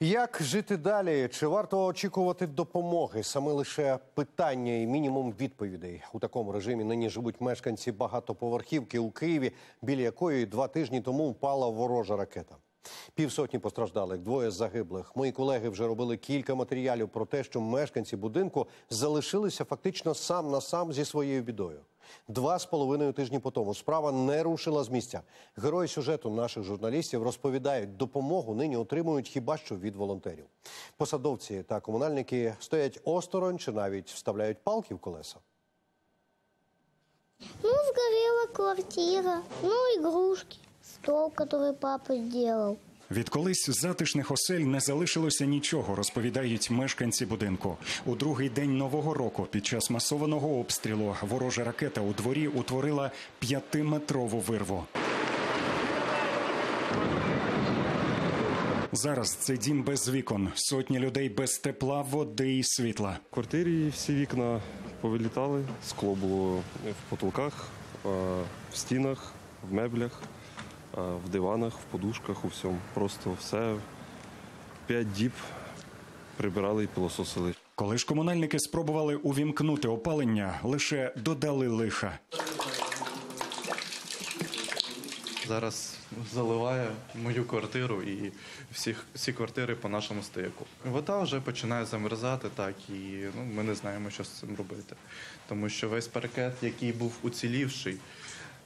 Як жити далі? Чи варто очікувати допомоги? Саме лише питання і мінімум відповідей у такому режимі нині живуть мешканці багатоповерхівки у Києві, біля якої два тижні тому впала ворожа ракета. Півсотні постраждалих, двоє загиблих. Мої колеги вже робили кілька матеріалів про те, що мешканці будинку залишилися фактично сам на сам зі своєю бідою. Два з половиною тижні по тому справа не рушила з місця. Герої сюжету наших журналістів розповідають, допомогу нині отримують хіба що від волонтерів. Посадовці та комунальники стоять осторонь чи навіть вставляють палки в колеса. Ну, сгорела квартира, ну, игрушки, стол, который папа сделал. Від колись затишних осель не залишилося нічого, розповідають мешканці будинку. У другий день нового року під час масованого обстрілу ворожа ракета у дворі утворила п'ятиметрову вирву. Зараз це дім без вікон, сотні людей без тепла, води і світла. В квартирі всі вікна повилітали, скло було в потолках, в стінах, в меблях, в диванах, в подушках, у всьому. Просто все п'ять діб прибирали і пилососили. Коли ж комунальники спробували увімкнути опалення, лише додали лиха. Зараз заливає мою квартиру і всі, всі квартири по нашому стояку. Вода вже починає замерзати, так і ну, ми не знаємо, що з цим робити. Тому що весь паркет, який був уцілівший,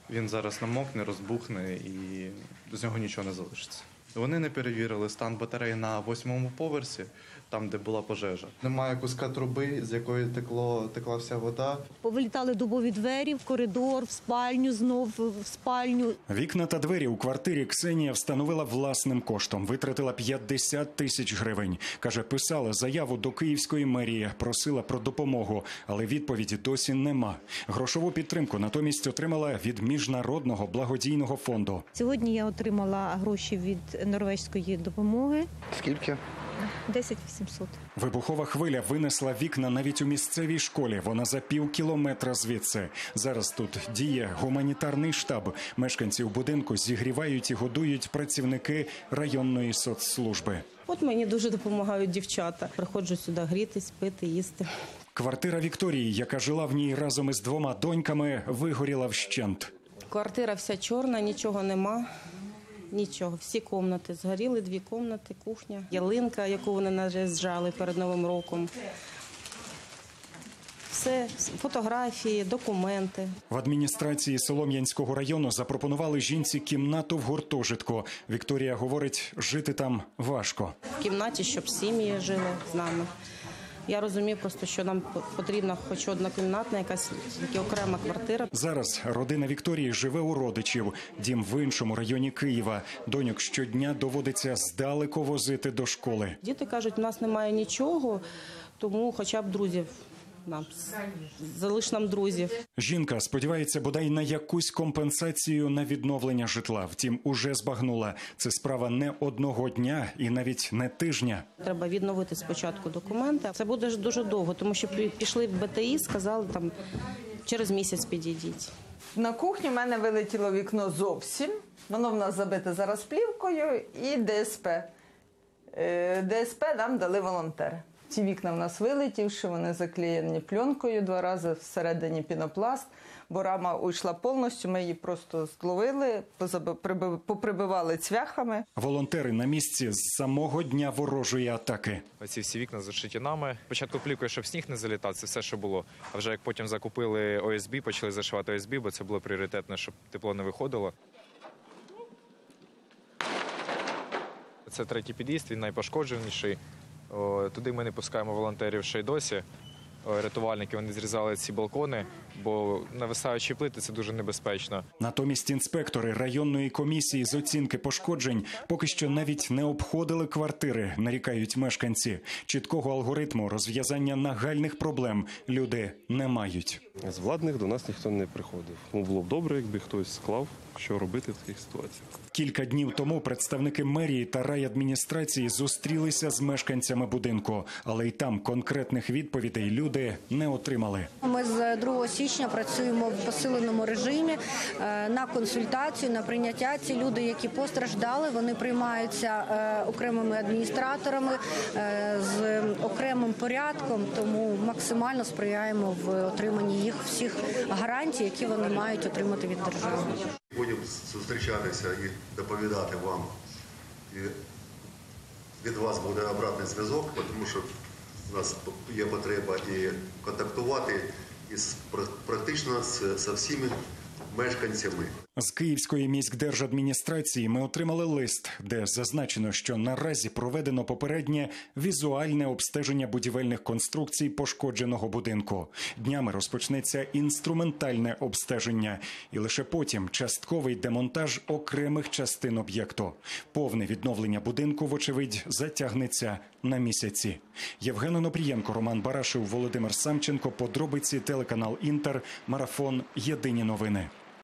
він зараз намокне, розбухне і з нього нічого не залишиться. Вони не перевірили стан батареї на восьмому поверсі, там, де була пожежа. Немає куска труби, з якої текло, текла вся вода. Повилітали дубові двері в коридор, в спальню, знов в спальню. Вікна та двері у квартирі Ксенія встановила власним коштом, витратила 50 тисяч гривень. Каже, писала заяву до київської мерії, просила про допомогу, але відповіді досі нема. Грошову підтримку натомість отримала від міжнародного благодійного фонду. Сьогодні я отримала гроші від норвезької допомоги Скільки? 10 800. Вибухова хвиля винесла вікна навіть у місцевій школі. Вона за пів кілометра звідси. Зараз тут діє гуманітарний штаб. Мешканців будинку зігрівають і годують працівники районної соцслужби. От мені дуже допомагають дівчата. Приходжу сюди грітись, пити, їсти. Квартира Вікторії, яка жила в ній разом із двома доньками, вигоріла вщент. Квартира вся чорна, нічого нема. Нічого, всі комнати згоріли, дві комнати, кухня, ялинка, яку вони наїжджали перед Новим роком. Все, фотографії, документи. В адміністрації Солом'янського району запропонували жінці кімнату в гуртожитку. Вікторія говорить, жити там важко. В кімнаті, щоб сім'ї жили з нами. Я розумію просто, що нам потрібна хоч одна кімнатна, якась такі окрема квартира. Зараз родина Вікторії живе у родичів. Дім в іншому районі Києва. Доньок щодня доводиться здалеку возити до школи. Діти кажуть, у нас немає нічого, тому хоча б друзів нам залиш нам друзів. Жінка сподівається бодай на якусь компенсацію на відновлення житла. Втім, уже збагнула. Це справа не одного дня і навіть не тижня. Треба відновити спочатку документи. Це буде ж дуже довго, тому що пішли в БТІ, сказали там через місяць підійдіть. На кухні в мене вилетіло вікно зовсім. Воно в нас забите зараз плівкою і ДСП. Е, ДСП нам дали волонтери. Ці вікна в нас вилетівши, вони заклеєні пленкою два рази, всередині пінопласт, бо рама уйшла повністю, ми її просто зловили, поприбивали цвяхами. Волонтери на місці з самого дня ворожої атаки. Оці всі вікна зашиті нами. Спочатку плівкою, щоб сніг не залітав, це все, що було. А вже як потім закупили ОСБ, почали зашивати ОСБ, бо це було пріоритетно, щоб тепло не виходило. Це третій під'їзд, він найпошкодженіший. Туди ми не пускаємо волонтерів ще й досі. Рятувальники вони зрізали ці балкони, бо нависаючі плити це дуже небезпечно. Натомість інспектори районної комісії з оцінки пошкоджень поки що навіть не обходили квартири, нарікають мешканці. Чіткого алгоритму розв'язання нагальних проблем люди не мають. З владних до нас ніхто не приходив. Ну, було б добре, якби хтось склав, що робити в таких ситуаціях. Кілька днів тому представники мерії та райадміністрації зустрілися з мешканцями будинку, але й там конкретних відповідей люди не отримали. Ми з 2 січня працюємо в посиленому режимі е, на консультацію, на прийняття. Ці люди, які постраждали, вони приймаються е, окремими адміністраторами е, з окремим порядком. Тому максимально сприяємо в отриманні їх всіх гарантій, які вони мають отримати від держави. Будемо зустрічатися і доповідати вам. І від вас буде обратний зв'язок, тому що у нас є потреба і контактувати із практично з, з всіми мешканцями. З Київської міськдержадміністрації ми отримали лист, де зазначено, що наразі проведено попереднє візуальне обстеження будівельних конструкцій пошкодженого будинку. Днями розпочнеться інструментальне обстеження, і лише потім частковий демонтаж окремих частин об'єкту. Повне відновлення будинку, вочевидь, затягнеться на місяці. Євген Онопрієнко, Роман Барашев, Володимир Самченко. Подробиці телеканал Інтер. Марафон. Єдині новини.